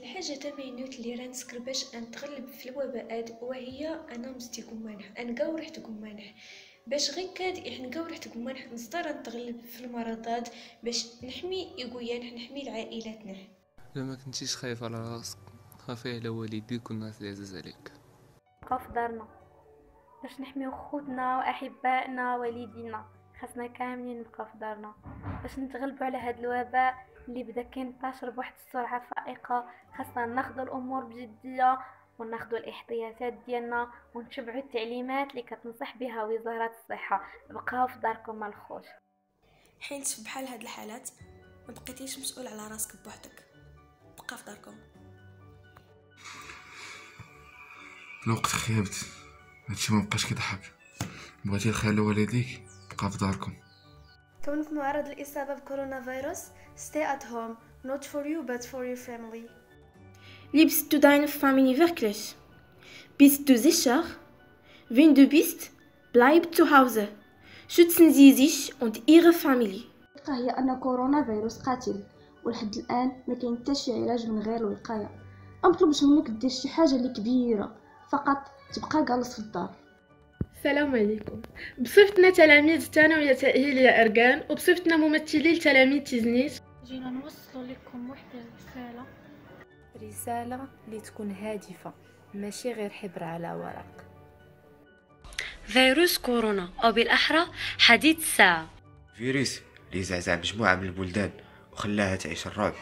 الحاجة تمينوت اللي رانسكر باش نتغلب في الوباءات وهي أنا مستي قمانح انقاو ريحة قمانح باش غير كاد نقاو ريحة قمانح نصدر نتغلب في المرضات باش نحمي يقويان نحمي العائلاتنا. لو ما كنتيش خايف على راسك خافي على والديك والناس اللي عزاز عليك. بقاو في دارنا. باش نحميو خوتنا وأحبائنا والدينا. خاصنا كاملين نبقاو في دارنا. باش نتغلبوا على هذا الوباء اللي بدا كينتشر بواحد السرعة فائقه خاصنا ناخذ الأمور بجدية وناخذ الإحتياطات ديالنا ونتبعوا التعليمات اللي كتنصح بها وزارة الصحة. بقاو في داركم حين تشوف بحال هاد الحالات ما بقيتيش مسؤول على راسك بوحدك. بقى في داركم. الوقت خيبت هادشي ما بقاش كيضحك. بغيتي الخير لوالديك بقى في داركم. كونك معرض للإصابة بكورونا فيروس stay at home not for you but for your family Liebst du deine Familie wirklich? Bist du sicher? Wenn du bist, bleib zu Hause. Schützen Sie sich und Ihre Familie. الحقيقة هي أن كورونا فيروس قاتل ولحد الآن ما كاين حتى شي علاج من غير الوقاية أمطلبش منك دير شي حاجة اللي كبيرة فقط تبقى جالس في الدار السلام عليكم. بصفتنا تلاميذ الثانوية تأهيلية أركان وبصفتنا ممثلي لتلاميذ تيزنيت جينا نوصل لكم واحدة رسالة. رسالة اللي تكون هادفة ماشي غير حبر على ورق. فيروس كورونا أو بالأحرى حديث الساعة فيروس اللي زعزع مجموعة من البلدان وخلاها تعيش الرعب.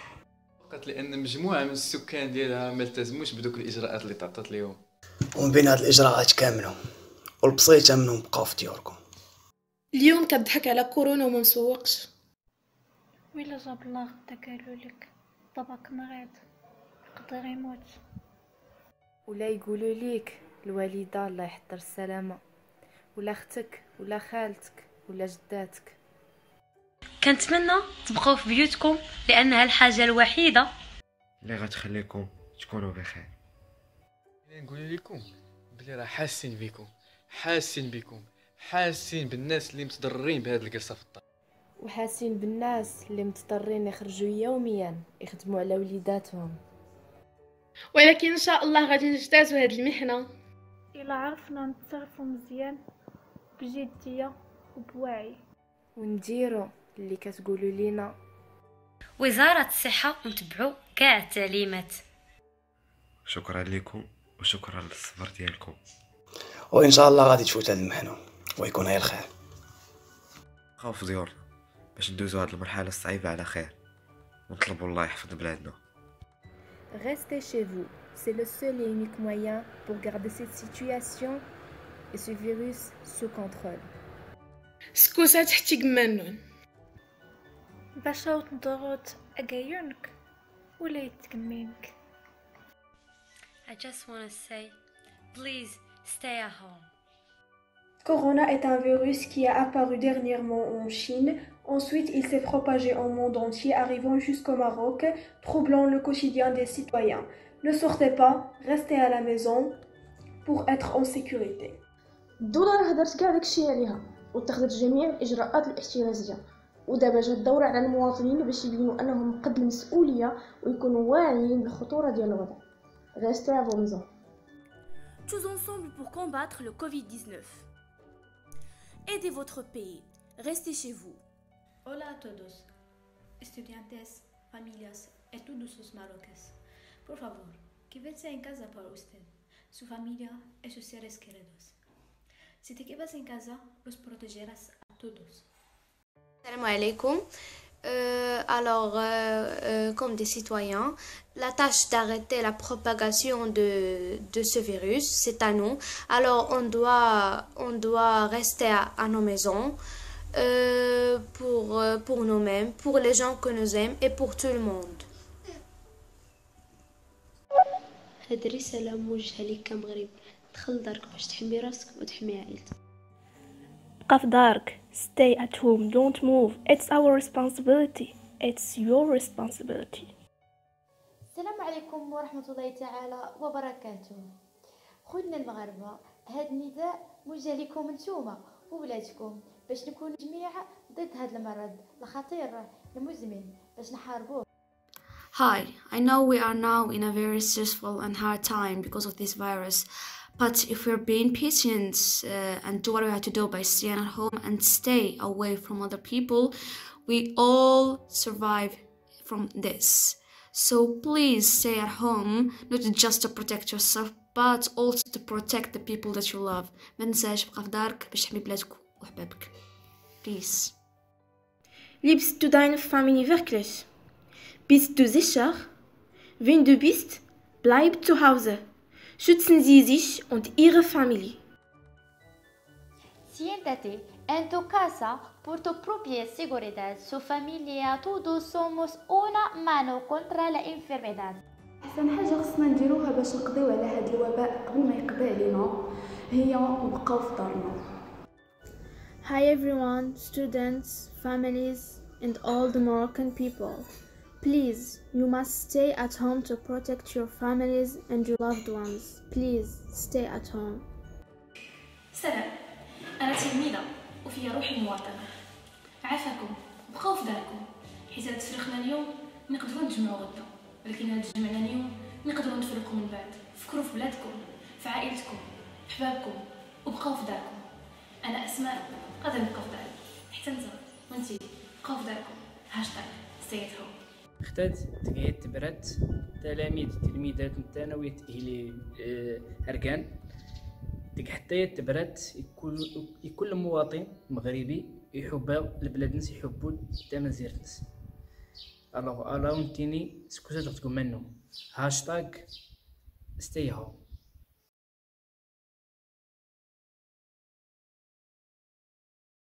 فقط لأن مجموعة من السكان ديالها ما التزموش بدوك الإجراءات اللي تعطات ليهم. ومن بين هاد الإجراءات كاملة. والبسيطة منهم بقاو في ديوركم. اليوم كتضحك على كورونا وما مسوقش. ويلا جاب الله غدا قالوا لك طبق مريض يقدر يموت. ولا يقولوا ليك الوالدة الله يحضر السلامة. ولا أختك ولا خالتك ولا جداتك. كنتمنى تبقاو في بيوتكم لانها الحاجة الوحيدة. اللي غتخليكم تكونوا بخير. نقول لكم بلي راه حاسين بكم. حاسين بكم حاسين بالناس اللي متضررين بهذه الجلسة في الدار وحاسين بالناس اللي مضطرين يخرجوا يوميا يخدموا على وليداتهم. ولكن إن شاء الله غادي نجتازوا هذه المحنة. الا عرفنا نتصرفوا مزيان بجدية وبوعي. ونديروا اللي كتقولوا لينا. وزارة الصحة ونتبعوا كاع التعليمات. شكرا لكم وشكرا للصبر ديالكم. وإن شاء الله غادي تفوت هاد المحنة ويكون هي الخير في ديورنا باش ندوزو هاد المرحلة الصعيبة على خير. ونطلبوا الله يحفظ بلادنا. Restez chez vous. C'est le seul et unique moyen pour garder cette situation et ce virus sous contrôle. سكوسات حتى قمانون باش تضغط أقايونك ولا يتكمينك I just wanna say please Corona est un virus qui a apparu dernièrement en Chine. Ensuite, il s'est propagé au monde entier, arrivant jusqu'au Maroc, troublant le quotidien des citoyens. Ne sortez pas, restez à la maison pour être en sécurité. الدولار هدرت كاع داكشي عليها واتخذت جميع الاجراءات الاحترازيه ودابا جا الدور على المواطنين باش يبينوا انهم قد المسؤوليه ويكونوا واعيين بالخطوره ديال الوضع Restez à vos maisons. tous ensemble pour combattre le Covid-19. Aidez votre pays. Restez chez vous. Hola a todos, estudiantes, familias y todos los marroquíes. Por favor, quédense en casa por usted, su familia y sus seres queridos. Si te quedas en casa, los protegerás a todos. Salam alaikum. Euh, alors, euh, euh, comme des citoyens, la tâche d'arrêter la propagation de, de ce virus, c'est à nous. Alors, on doit, on doit rester à, à nos maisons euh, pour, euh, pour nous-mêmes, pour les gens que nous aimons et pour tout le monde. هاد الرسالة موجهة ليك كمغرب دخل دارك باش تحمي راسك وتحمي عائلتك بقى في دارك stay at home don't move it's our responsibility it's your responsibility السلام عليكم ورحمة الله تعالى وبركاته خوتنا المغاربة هاد النداء موجه لكم نتوما وولادكم باش نكونوا جميعا ضد هذا المرض الخطير المزمن باش نحاربوه Hi, I know we are now in a very stressful and hard time because of this virus, but if we're being patient uh, and do what we have to do by staying at home and stay away from other people, we all survive from this. So please stay at home, not just to protect yourself, but also to protect the people that you love. ما تنساش بقى في دارك باش تحمي بلادك وحبابك. Peace. Liebst du deine Familie wirklich? Bist du sicher? Wenn du bist, bleib zu Hause. Schützen Sie sich und Ihre Familie. Siéntate en tu casa por tu propia seguridad. Su familia, todos somos una mano contra la enfermedad. احسن حاجه خصنا نديروها باش نقضيو على هذا الوباء قبل ما يقضي علينا هي نبقاو في دارنا Hi everyone, students, families, and all the Moroccan people. Please, you must stay at home to protect your families and your loved ones. Please, stay at home. سلام. أنا تلميذة وفي روحي مواطنة. عافاكم بقاو في داركم. حيت هاد تفرقنا اليوم نقدروا نتجمعوا غدا. ولكن هاد تجمعنا اليوم نقدروا نتفرقوا من بعد. فكروا في بلادكم في عائلتكم في حبابكم وبقاو في داركم. أنا أسماء غادي نبقى في داري. حتى انت وأنتي بقاو في داركم. هاشتاغ stay at home. اختاد تقعد تبرات تلاميذ تلميذات الثانوية التأهيلية آه، أركان. ديك حتى تبرات كل مواطن مغربي يحب البلاد نس يحبوا تمازيغ نس. الوغ الوغ نتيني سكوزات تقول منو هاشتاغ stay home